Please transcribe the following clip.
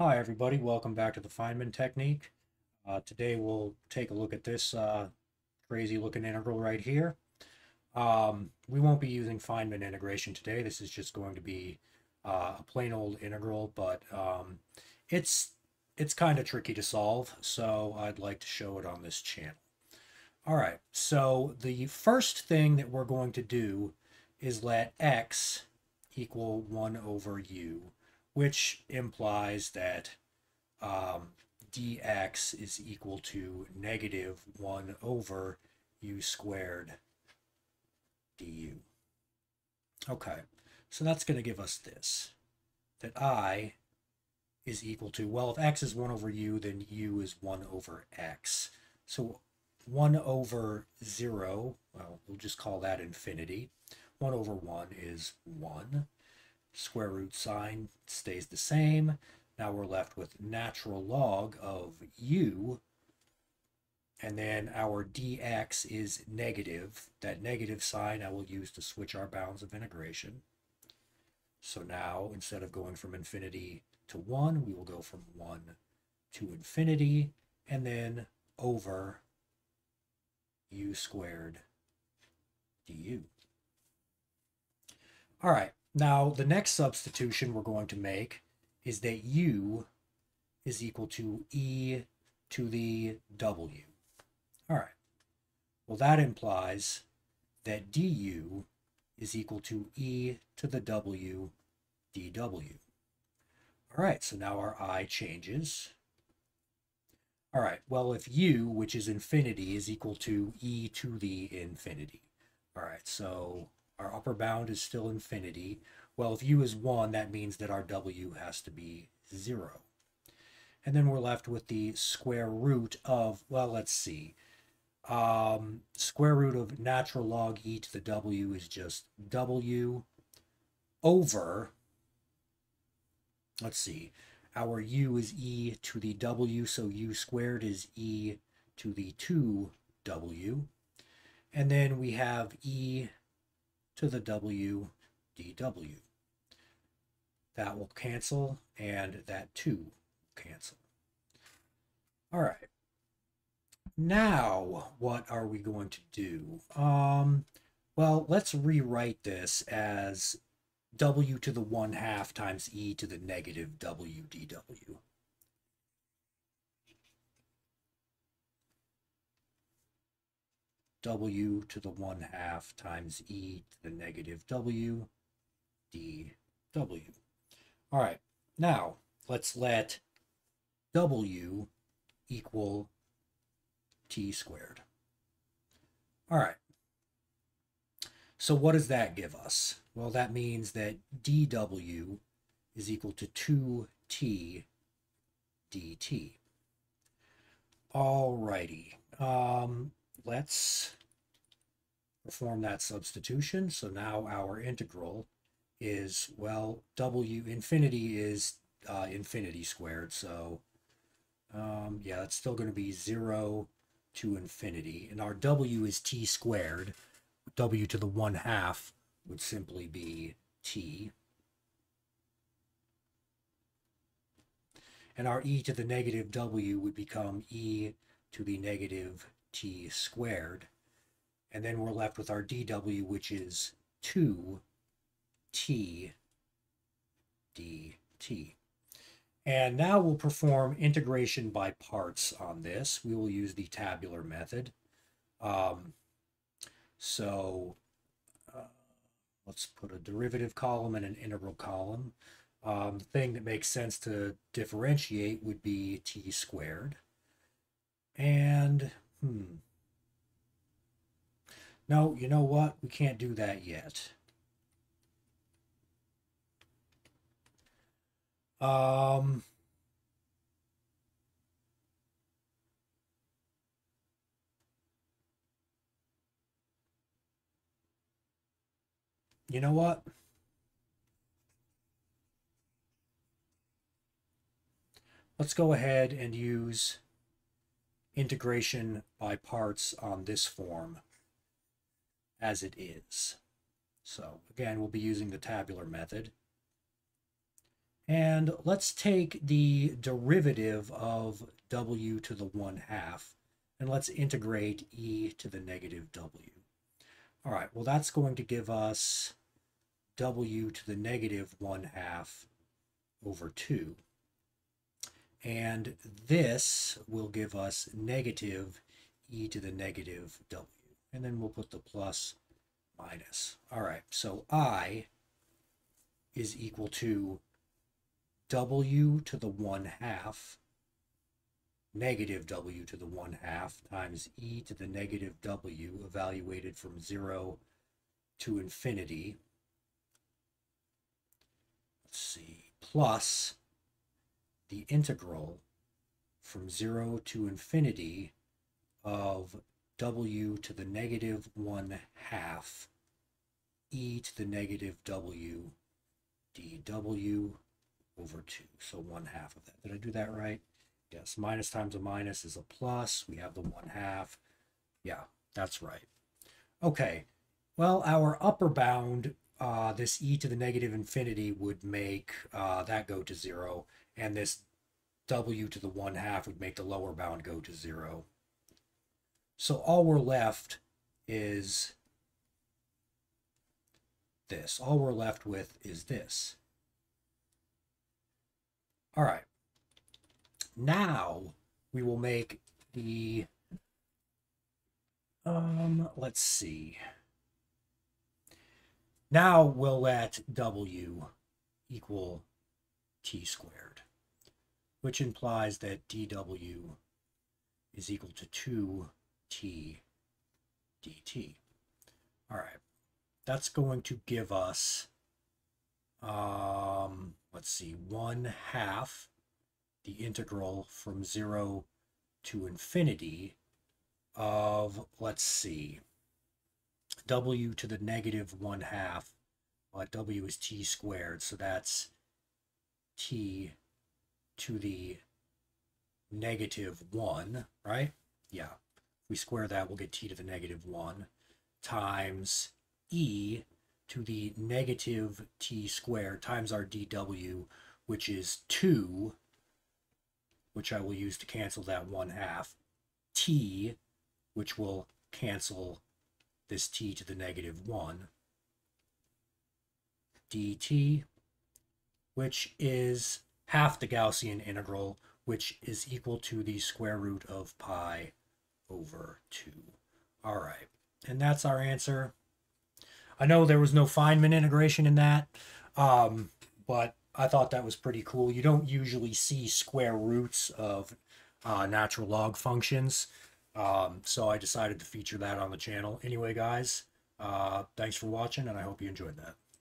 Hi everybody, welcome back to the Feynman technique. Uh, today we'll take a look at this uh, crazy looking integral right here. Um, we won't be using Feynman integration today. This is just going to be uh, a plain old integral, but um, it's it's kind of tricky to solve, so I'd like to show it on this channel. All right, so the first thing that we're going to do is let x equal 1 over u which implies that um, dx is equal to negative 1 over u squared du. Okay, so that's going to give us this, that i is equal to, well, if x is 1 over u, then u is 1 over x. So 1 over 0, well, we'll just call that infinity. 1 over 1 is 1 square root sign stays the same. Now we're left with natural log of u, and then our dx is negative. That negative sign I will use to switch our bounds of integration. So now, instead of going from infinity to 1, we will go from 1 to infinity, and then over u squared du. All right, now, the next substitution we're going to make is that u is equal to e to the w. All right. Well, that implies that du is equal to e to the w dw. All right, so now our i changes. All right, well, if u, which is infinity, is equal to e to the infinity. All right, so our upper bound is still infinity. Well, if u is 1, that means that our w has to be 0. And then we're left with the square root of, well, let's see. Um, square root of natural log e to the w is just w over, let's see, our u is e to the w, so u squared is e to the 2w. And then we have e to the WDW. That will cancel, and that too cancel. All right. Now, what are we going to do? Um, well, let's rewrite this as w to the 1 half times e to the negative w w to the 1 half times e to the negative w dw. All right, now let's let w equal t squared. All right. So what does that give us? Well, that means that dw is equal to 2t dt. All righty. Um, let's perform that substitution. So now our integral is, well, w infinity is uh, infinity squared. So um, yeah, that's still going to be 0 to infinity. And our w is t squared. w to the 1 half would simply be t. And our e to the negative w would become e to the negative t squared. And then we're left with our dw, which is 2t dt. And now we'll perform integration by parts on this. We will use the tabular method. Um, so uh, let's put a derivative column and an integral column. Um, the thing that makes sense to differentiate would be t squared. And Hmm. No, you know what? We can't do that yet. Um... You know what? Let's go ahead and use integration by parts on this form as it is. So again, we'll be using the tabular method. And let's take the derivative of w to the 1 half, and let's integrate e to the negative w. All right, well, that's going to give us w to the negative 1 half over 2. And this will give us negative e to the negative w. And then we'll put the plus minus. All right, so i is equal to w to the 1 half negative w to the 1 half times e to the negative w evaluated from 0 to infinity. Let's see, plus the integral from 0 to infinity of w to the negative 1 half e to the negative w dw over 2. So 1 half of that. Did I do that right? Yes, minus times a minus is a plus. We have the 1 half. Yeah, that's right. Okay, well, our upper bound, uh, this e to the negative infinity would make uh, that go to 0, and this w to the 1 half would make the lower bound go to 0. So all we're left is this. All we're left with is this. All right. Now we will make the, um, let's see. Now we'll let W equal t squared, which implies that dW is equal to 2t dt. All right, that's going to give us, um, let's see, 1 half the integral from 0 to infinity of, let's see, w to the negative 1 half. but w is t squared, so that's t to the negative 1, right? Yeah. If we square that, we'll get t to the negative 1 times e to the negative t squared times our dw, which is 2, which I will use to cancel that 1 half, t, which will cancel this t to the negative 1, dt, which is half the Gaussian integral, which is equal to the square root of pi over 2. All right, and that's our answer. I know there was no Feynman integration in that, um, but I thought that was pretty cool. You don't usually see square roots of uh, natural log functions, um, so I decided to feature that on the channel. Anyway, guys, uh, thanks for watching, and I hope you enjoyed that.